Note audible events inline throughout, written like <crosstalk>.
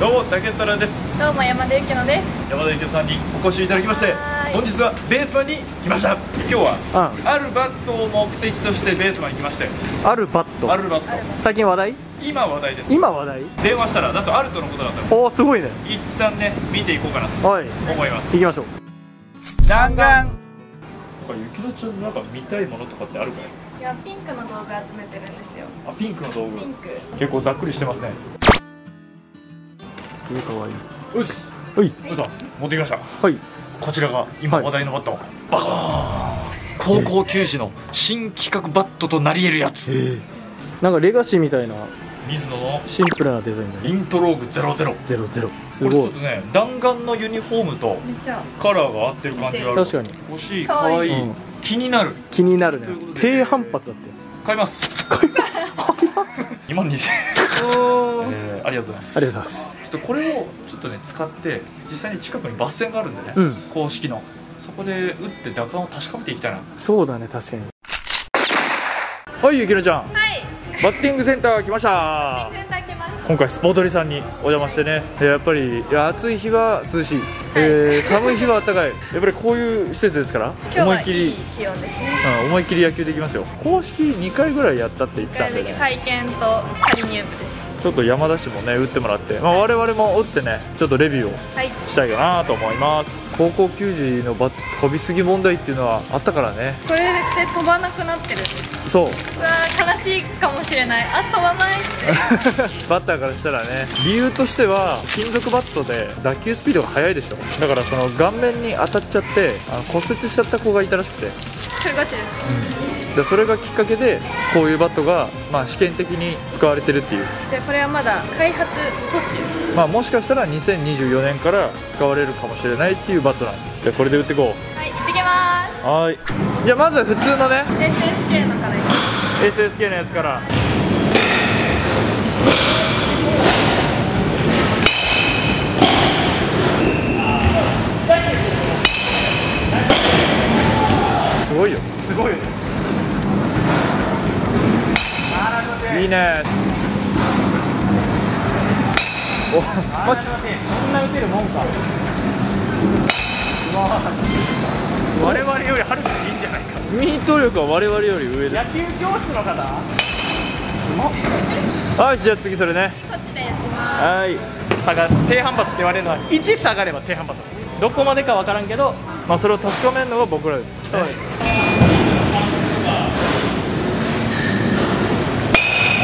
どうも竹太郎です。どうも山田ゆきのです。山田幸さんにお越しいただきまして本日はベースマンに来ました。今日はうあ。るバットを目的としてベースマンに来まして。あるバット。あるバット。最近話題？今話題です。今話題？電話したらなんとアルトのことだったの。でおおすごいね。一旦ね見ていこうかなとはい。思います。行きましょう。弾丸。ゆきのちゃんなんか見たいものとかってあるかい？いやピンクの動画集めてるんですよ。あピンクの道具。ピンク。結構ざっくりしてますねいいかわいいうっすはいうさ持ってきましたはい。こちらが今はい。話題のバット、バカーン。高校球児の新企画バットとなり得るやつ。えなんかレガシーみたいな。水野のシンプルなデザインだね。イントローグ00ゼロ。ゼロすこれちょごいっとね弾丸のユニフォームとカラーが合ってる感じがある。確かに。欲しい。かわいい。うん。気になる。気になるね。ということで。低反発だって。買います。2 <laughs> 万2000円、<laughs> えーありがとうございます。ありがとうございますちょっとこれをちょっとね使って実際に近くにバス戦があるんでね、うん。公式の。そこで打って打感を確かめていきたいな。そうだね確かに。はいゆきのちゃん。はい。バッティングセンター来ました。センター来ました。今回スポートリさんにお邪魔してね。えーやっぱり暑い日は涼しい、えー寒い日は暖かい。やっぱりこういう施設ですから思いっきりい気温ですね。うん、思いっきり野球できますよ。公式2回ぐらいやったって言ってたんでね。体験と仮入部ですちょっと山田氏もね打ってもらって、まあ、我々も打ってねちょっとレビューをはい。したいかなと思います。高校球児のバット飛びすぎ問題っていうのはあったからね。これで飛ばなくなってる。んですそう。うわー悲しいかもしれない。あ飛ばないって。<laughs> バッターからしたらね。理由としては金属バットで打球スピードが速いでしょ。だからその顔面に当たっちゃってあの骨折しちゃった子がいたらしくて。それガチですか？でそれがきっかけでこういうバットが、まあ、試験的に使われてるっていう。でこれはまだ開発途中。まあ、もしかしたら2024年から使われるかもしれないっていうバットなんです。じゃあこれで打っていこはい行ってきまうはい。じゃあまずは普通のね。す SSK のからいきます SSK のやつから。すごいよ。すごいよいいね。お待って。そんな打てるもんか。我々よりはるかにいいんじゃないか。ミート力は我々より上です野球教室の方。はいじゃあ次それね。こっちでやってますはい。下が低反発って言われるのは1下がれば低反発です。どこまでか分からんけどまあそれを確かめるのが僕らです、ね、そうですあ全然もともと多分力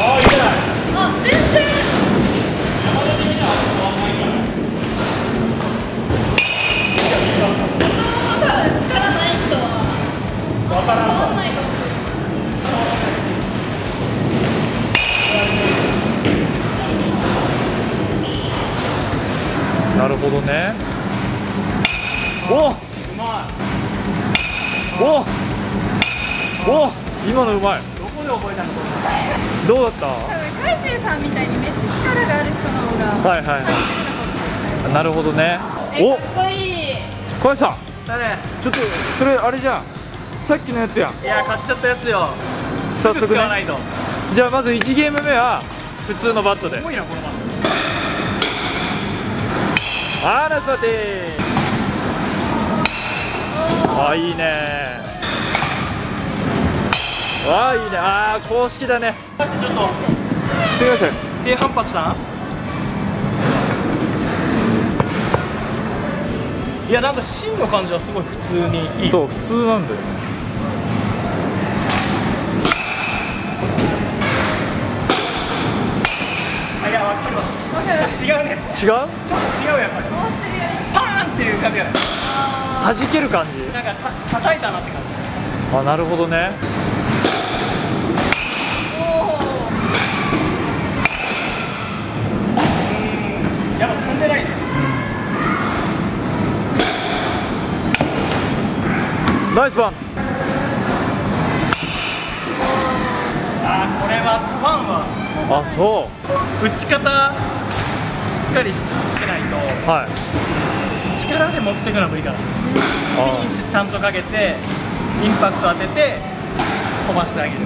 なるほどね。おうまおお今のうまいで覚えたの？こどうだった？多分海星さんみたいにめっちゃ力がある人の方がはいはいはい。なるほどね。お！えかっこいい。小林さん。誰？ちょっとそれあれじゃん。さっきのやつや。んいや買っちゃったやつよ。早速ね。すぐ使わないと。じゃあまず1ゲーム目は普通のバットで。重いなこのバッあーナイスバッティングあーいいねあーいいね。あー公式だね。トちょっとすみません。低反発さん？いやなんか芯の感じはすごい普通にいい。そう普通なんだよ。あいや分かる違うね。違う？ちょっと違うやっぱり。パーンっていう感じがない弾ける感じ？なんかた叩いたなって感じ。あなるほどねナイスバン。あーこれはファンはあそう。打ち方しっかりつけないと。はい。力で持っていくのは無理かな。ピンちゃんとかけてインパクト当てて飛ばしてあげる。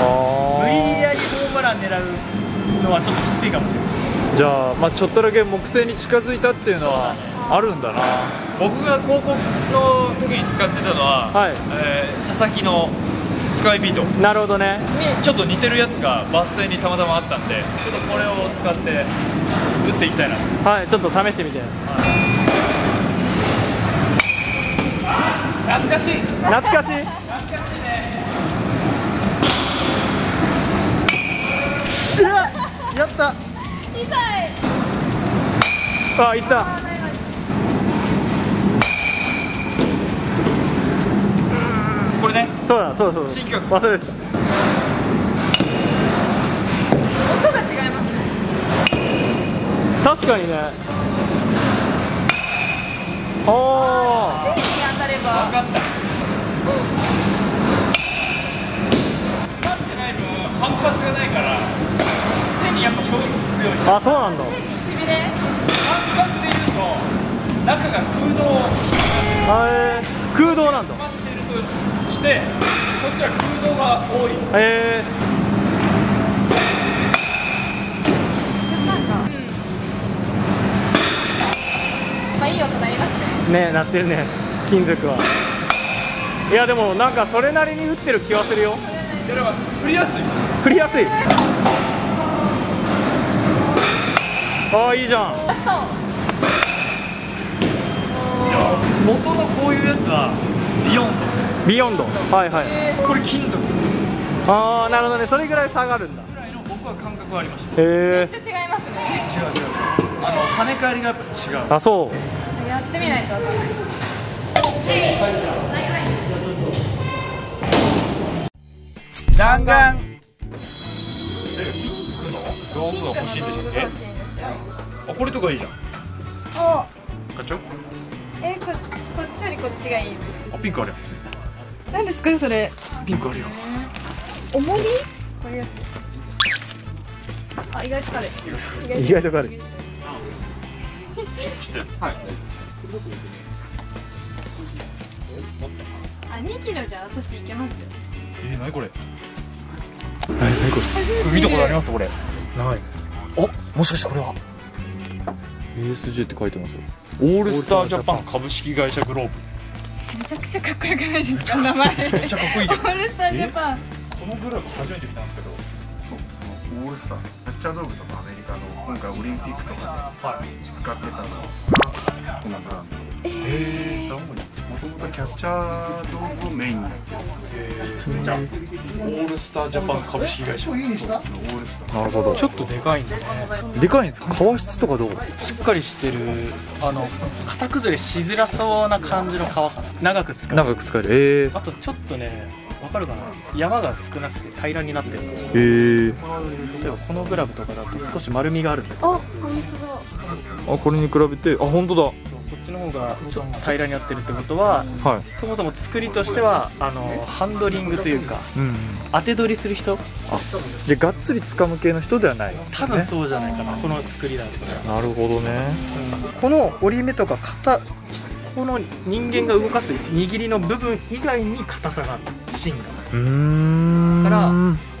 あ無理やりホームラン狙うのはちょっときついかもしれない。じゃあ,、まあちょっとだけ木製に近づいたっていうのはあるんだな。僕が高校の時に使ってたのは、はい。えー佐々木のスカイビート。になるほどね。ちょっと似てるやつがバス停にたまたまあったんでちょっとこれを使って打っていきたいな。とはいちょっと試してみて。懐かしい。懐かしい。い。ややった。痛い。あいったこれね。そうだそうそう。新企忘れてた。音が違いますね。確かにね。おー。手に当たれば。分かったてない分反発がないから手にやっぱ衝撃強い。あそうなんだ。手にしびれ感覚で言うと中が空洞。あえー、空洞なんだしてこっちは空洞が多い。えなん。かまあいい音鳴りますねー、ね鳴ってるね金属は。いやでもなんかそれなりに打ってる気はするよ。だから振りやすい。振りやすい。ああいいじゃん。元のこういうやつはビヨンビヨンド。はいはい。ドこれ金属。ぐああなるほどね。それぐらい下がるんだ。らいの僕は感覚がありました。へえめっちゃ違いますね。違う違う。あの跳ね返りがやっぱ違う。あそう。やってみないとわかんない弾丸。えピンクの道具が欲しいんでしたっけ？あこれとかいいじゃん。お。買っちゃう。えここっちよりこっちがいい。あピンクあるよ何ですか？それ。ピンクあるよ。重り？これやつ。あ意外と軽い意外と。軽いはい。あ2キロじゃ私いけますよ。えー、何これ？何何こ見たことあります？これ。れない。あもしかしてこれは？ASJ って書いてますよ。オールスタージャパン株式会社グローブ。めちゃくちゃかっこよくないですか名前。めっちゃかっこいいオールスタージャパン。このグローブ初めて見たんですけど。そうそのオールスター。キャッチャー道具とかアメリカの今回オリンピックとかはいで使ってたの。がこんな感じえー、もともとキャッチャー道具をメインにやってるじゃあオールスタージャパン株式会社。オールスター。なるほどちょっとでかいんだね。でかいんですか？革質とかどう？しっかりしてるあの型崩れしづらそうな感じの皮かな。長く使う。長く使える。えあとちょっとねわかるかな？山が少なくて平らになってる。のー、えー、例えばこのグラブとかだと少し丸みがあるんだけど。あ本当だあこれに比べてあ本当だこっちの方がちょっと平らになってるってことははい。そもそも作りとしてはあのハンドリングというかうん当て取りする人？じゃあがっつり掴む系の人ではない。多分そうじゃないかなこの作りだと、なるほどね。この折り目とか型この人間が動かす握りの部分以外に硬さがある。芯が。うーん。から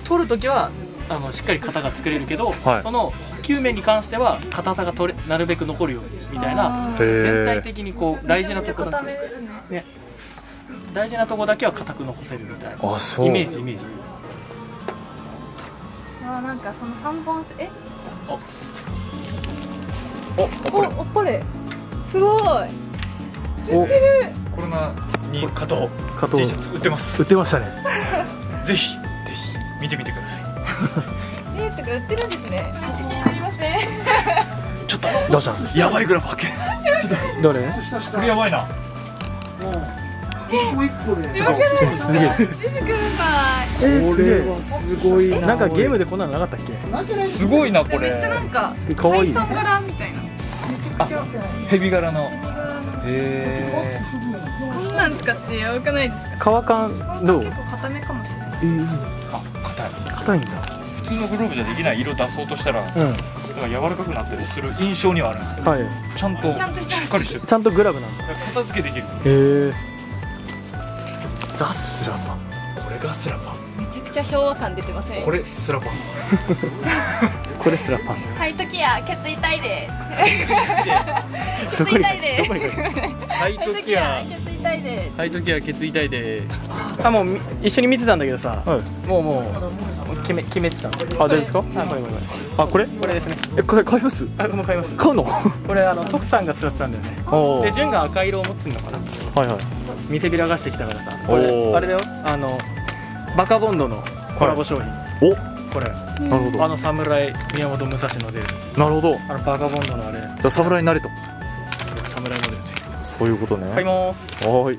取るときはあのしっかり型が作れるけど、はい。その補給面に関しては硬さが取れなるべく残るようにみたいな全体へ的にこう大事なとこだ固けねね。大事なとこだけは硬く残せるみたいなあそう。イメージイメージ。あーなんかその三本え？おおおこれ。すごい。お。コロナに加藤加藤 T シャツ売ってます。売ってましたね。<laughs> ぜひぜひ見てみてください。<laughs> えー、とか売ってるんですね <laughs> どうした？やばいグラブ発見どれ？これやばいな。一個一個でえすげえ。見てくださいえー、すげえ。すごいな。んかゲームでこんなのなかったっけ？すごいなこめっちゃなれんかかわいいバイソン柄みたいな。めちゃくちゃヘビ柄の。へえこんなん使ってやばくないですか？革感どう？結構固めかもしれない。えー、あ硬い。硬いんだ。普通のグローブじゃできない。色出そうとしたら。うんなんか柔らかくなったりする印象にはあるんですけどはい。ちゃんとちゃんとしっかりしてる。ちゃんとグラブなんだ。片付けできる。へえザ・スラパこれがスラパン。めちゃくちゃ昭和感出てません？これスラパン。<laughs> これすらパン。はい時やケツ痛いで。ケツ痛いで。はいはい時やケツ痛いで。はい時はケツ痛いで。あもうみ一緒に見てたんだけどさ、はい。もうもう決め決めてたのあ誰ですか？あこれこれこれあこれ？これですね。え買い買います？あもう買います。買うの？<laughs> これあの徳さんが使ってたんだよね。おで潤が赤色を持ってるのかな。はいはい。見せびらかしてきたからさ。これあれだよ。あのバカボンドのコラボ商品、お？これ。なるほど。あの侍宮本武蔵の出る。なるほど。あのバカボンドのあれ。侍になれと。侍モデルそういうことね。買います。はーい